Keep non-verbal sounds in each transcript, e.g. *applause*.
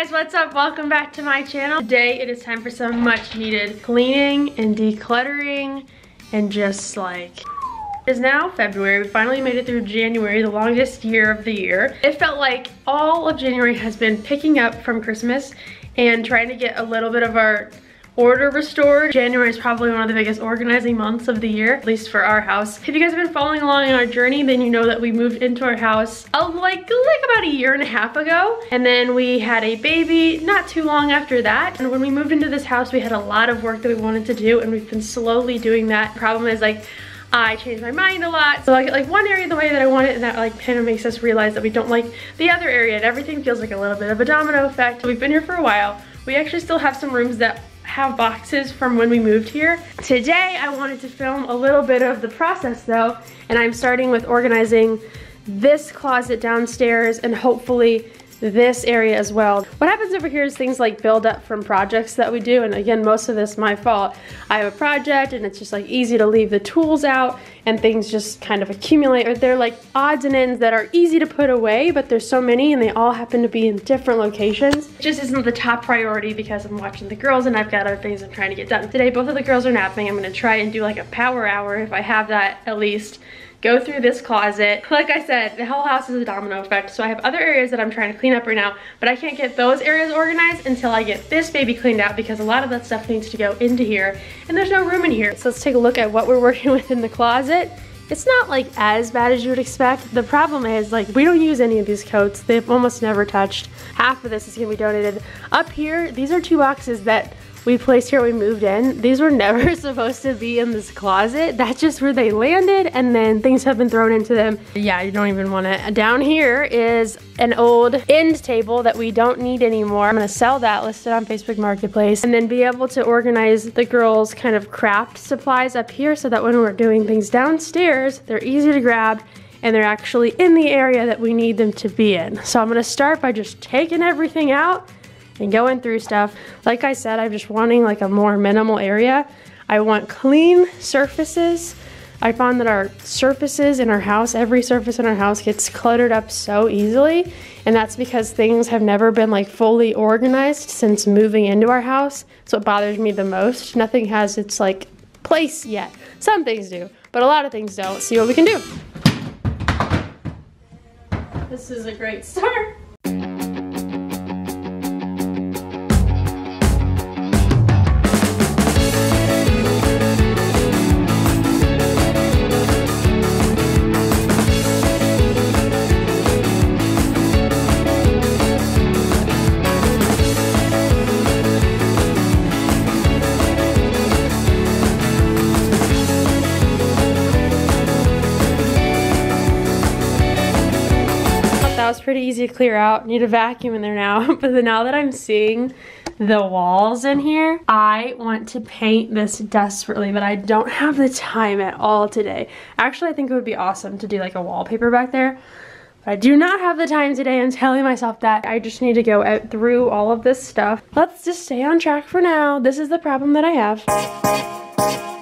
guys, what's up? Welcome back to my channel. Today it is time for some much needed cleaning and decluttering and just like it is now February. We finally made it through January, the longest year of the year. It felt like all of January has been picking up from Christmas and trying to get a little bit of our order restored. January is probably one of the biggest organizing months of the year, at least for our house. If you guys have been following along in our journey, then you know that we moved into our house uh, like, like about a year and a half ago. And then we had a baby not too long after that. And when we moved into this house, we had a lot of work that we wanted to do and we've been slowly doing that. Problem is like, I changed my mind a lot. So I get like one area the way that I want it and that like kind of makes us realize that we don't like the other area and everything feels like a little bit of a domino effect. We've been here for a while. We actually still have some rooms that have boxes from when we moved here. Today I wanted to film a little bit of the process though, and I'm starting with organizing this closet downstairs and hopefully this area as well. What happens over here is things like build up from projects that we do and again most of this my fault. I have a project and it's just like easy to leave the tools out and things just kind of accumulate. Or they're like odds and ends that are easy to put away but there's so many and they all happen to be in different locations. It just isn't the top priority because I'm watching the girls and I've got other things I'm trying to get done. Today both of the girls are napping. I'm gonna try and do like a power hour if I have that at least go through this closet. Like I said, the whole house is a domino effect, so I have other areas that I'm trying to clean up right now, but I can't get those areas organized until I get this baby cleaned out because a lot of that stuff needs to go into here, and there's no room in here. So let's take a look at what we're *laughs* working with in the closet. It's not like as bad as you would expect. The problem is like we don't use any of these coats. They've almost never touched. Half of this is gonna be donated. Up here, these are two boxes that we placed here we moved in. These were *laughs* never supposed to be in this closet. That's just where they landed and then things have been thrown into them. Yeah, you don't even want it. Down here is an old end table that we don't need anymore. I'm gonna sell that, listed on Facebook Marketplace, and then be able to organize the girls' kind of craft supplies up here so that when we're doing things downstairs, they're easy to grab and they're actually in the area that we need them to be in. So I'm gonna start by just taking everything out and going through stuff. Like I said, I'm just wanting like a more minimal area. I want clean surfaces. I found that our surfaces in our house, every surface in our house gets cluttered up so easily. And that's because things have never been like fully organized since moving into our house. So it bothers me the most. Nothing has its like place yet. Some things do, but a lot of things don't. See what we can do. This is a great start. Pretty easy to clear out. Need a vacuum in there now. *laughs* but now that I'm seeing the walls in here, I want to paint this desperately, but I don't have the time at all today. Actually, I think it would be awesome to do like a wallpaper back there. But I do not have the time today. I'm telling myself that I just need to go out through all of this stuff. Let's just stay on track for now. This is the problem that I have.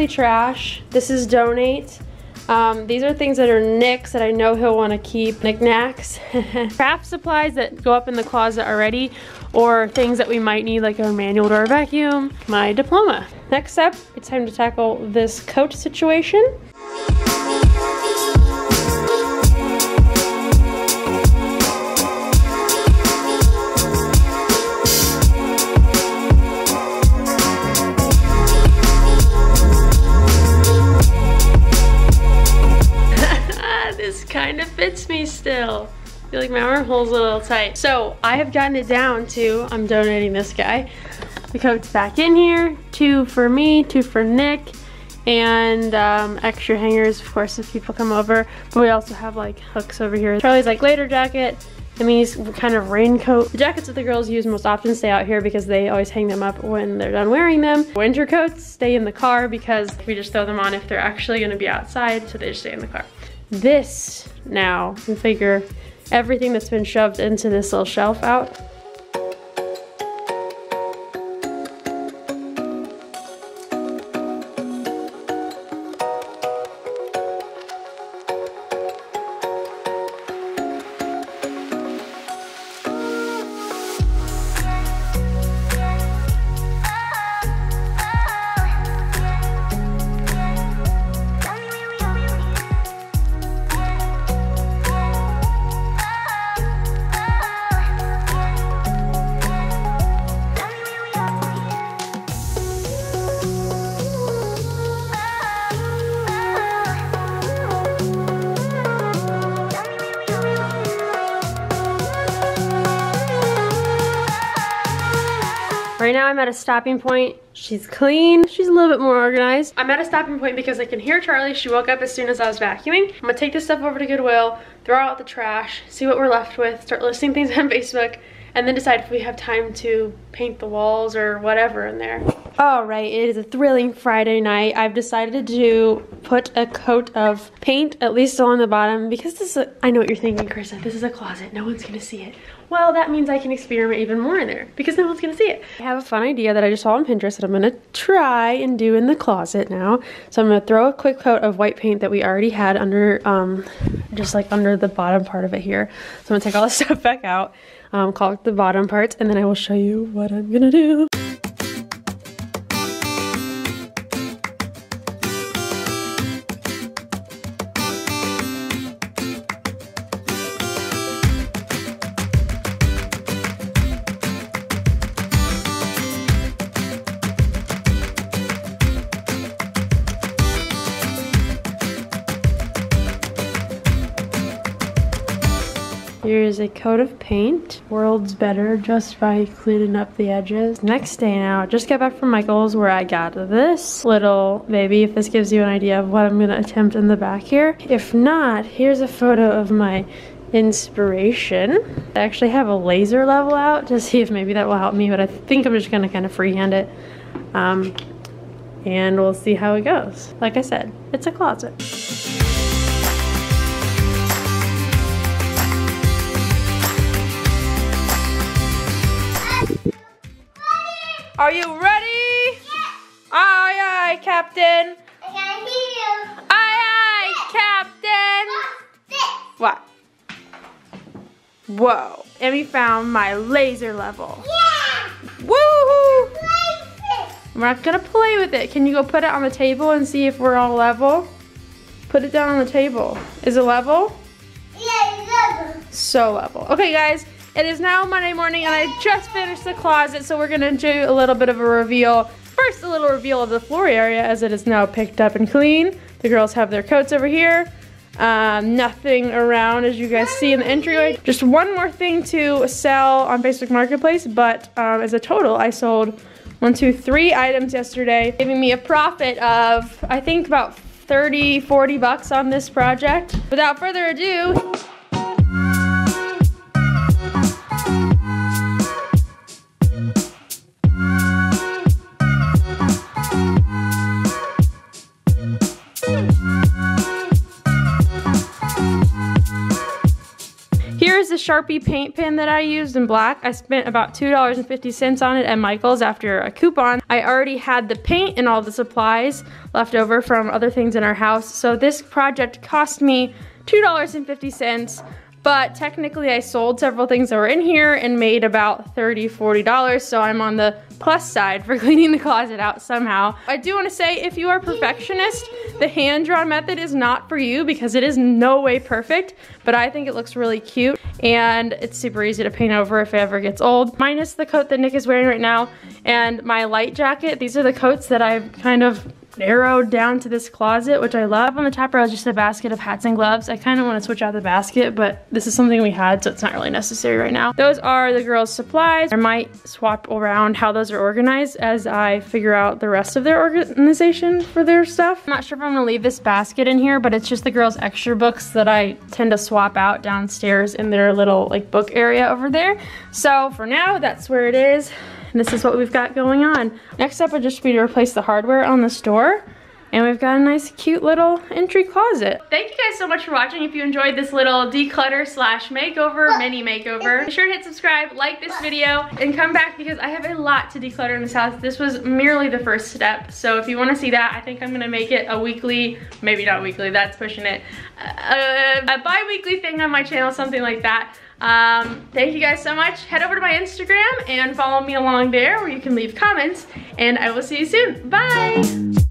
Mostly trash. This is donate. Um, these are things that are Nick's that I know he'll want to keep. Knickknacks. *laughs* Craft supplies that go up in the closet already or things that we might need like our manual door vacuum. My diploma. Next up, it's time to tackle this coat situation. Feel like my arm armhole's a little tight. So I have gotten it down to, I'm donating this guy. The coat's back in here, two for me, two for Nick, and um, extra hangers, of course, if people come over. But we also have like hooks over here. Charlie's like later jacket, I mean, he's kind of raincoat. The jackets that the girls use most often stay out here because they always hang them up when they're done wearing them. Winter coats stay in the car because we just throw them on if they're actually gonna be outside, so they just stay in the car. This now, you figure everything that's been shoved into this little shelf out Right now I'm at a stopping point. She's clean. She's a little bit more organized. I'm at a stopping point because I can hear Charlie. She woke up as soon as I was vacuuming. I'm gonna take this stuff over to Goodwill, throw out the trash, see what we're left with, start listing things *laughs* on Facebook, and then decide if we have time to paint the walls or whatever in there. All right, it is a thrilling Friday night. I've decided to put a coat of paint, at least on the bottom, because this is a, I know what you're thinking, Carissa, this is a closet. No one's gonna see it. Well, that means I can experiment even more in there because no one's gonna see it. I have a fun idea that I just saw on Pinterest that I'm gonna try and do in the closet now. So I'm gonna throw a quick coat of white paint that we already had under, um, just like under the bottom part of it here. So I'm gonna take all this *laughs* stuff back out um, caulk the bottom parts, and then I will show you what I'm gonna do. Here's a coat of paint. World's better just by cleaning up the edges. Next day now, just got back from Michael's where I got this little baby, if this gives you an idea of what I'm gonna attempt in the back here. If not, here's a photo of my inspiration. I actually have a laser level out to see if maybe that will help me, but I think I'm just gonna kind of freehand it. Um, and we'll see how it goes. Like I said, it's a closet. Are you ready? Yes. Aye, aye, Captain. I can hear you. Aye, aye, Captain. This. What? Whoa. Emmy found my laser level. Yeah. Woohoo! We're not gonna play with it. Can you go put it on the table and see if we're all level? Put it down on the table. Is it level? Yeah, it's level. So level. Okay, guys. It is now Monday morning and I just finished the closet, so we're gonna do a little bit of a reveal. First, a little reveal of the floor area as it is now picked up and clean. The girls have their coats over here. Um, nothing around as you guys see in the entryway. Just one more thing to sell on Facebook Marketplace, but um, as a total, I sold one, two, three items yesterday, giving me a profit of, I think about 30, 40 bucks on this project. Without further ado, Sharpie paint pen that I used in black. I spent about $2.50 on it at Michael's after a coupon. I already had the paint and all the supplies left over from other things in our house. So this project cost me $2.50 but technically I sold several things that were in here and made about $30, $40, so I'm on the plus side for *laughs* cleaning the closet out somehow. I do wanna say, if you are a perfectionist, the hand-drawn method is not for you because it is no way perfect, but I think it looks really cute and it's super easy to paint over if it ever gets old. Minus the coat that Nick is wearing right now and my light jacket. These are the coats that I've kind of narrowed down to this closet, which I love. On the top row is just a basket of hats and gloves. I kind of want to switch out the basket, but this is something we had, so it's not really necessary right now. Those are the girls' supplies. I might swap around how those are organized as I figure out the rest of their organization for their stuff. I'm not sure if I'm gonna leave this basket in here, but it's just the girls' extra books that I tend to swap out downstairs in their little like book area over there. So for now, that's where it is. And this is what we've got going on. Next up would just be to replace the hardware on the store. And we've got a nice cute little entry closet. Thank you guys so much for watching. If you enjoyed this little declutter slash makeover, mini makeover, be sure to hit subscribe, like this video, and come back because I have a lot to declutter in this house. This was merely the first step. So if you wanna see that, I think I'm gonna make it a weekly, maybe not weekly, that's pushing it, a, a bi-weekly thing on my channel, something like that. Um, thank you guys so much. Head over to my Instagram and follow me along there where you can leave comments and I will see you soon. Bye!